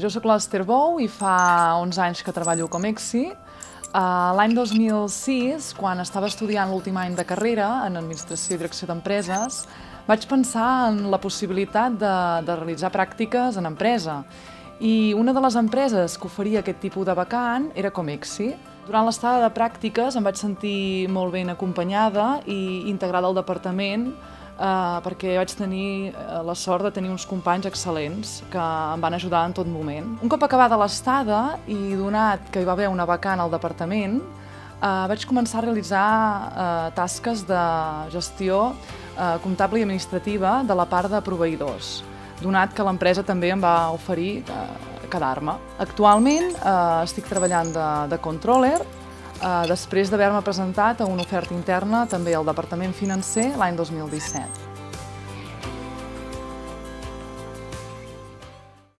Jo sóc l'Ester Bou i fa 11 anys que treballo com EXI. Uh, L'any 2006, quan estava estudiant l'últim any de carrera en Administració i Direcció d'Empreses, vaig pensar en la possibilitat de, de realitzar pràctiques en empresa. I una de les empreses que oferia aquest tipus de vacant era Comexi. Durant l'estada de pràctiques em vaig sentir molt ben acompanyada i integrada al departament eh, perquè vaig tenir eh, la sort de tenir uns companys excel·lents que em van ajudar en tot moment. Un cop acabada l'estada i donat que hi va haver una vacant al departament, eh, vaig començar a realitzar eh, tasques de gestió eh, comptable i administrativa de la part de proveïdors donat que l'empresa també em va oferir eh, quedar-me. Actualment eh, estic treballant de, de controller, eh, després d'haver-me presentat a una oferta interna també al Departament Financer l'any 2017.